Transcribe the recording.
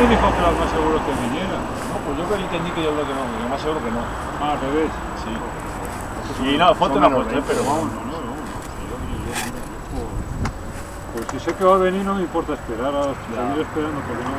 me dijo que era más seguro que viniera. No, pues yo que entendí que yo creo que no, que más seguro que no. Ah, al revés. Sí. Y no, foto Son la pero vamos. no, no, no. Pues si sé que va a venir no me importa esperar, a seguir esperando porque no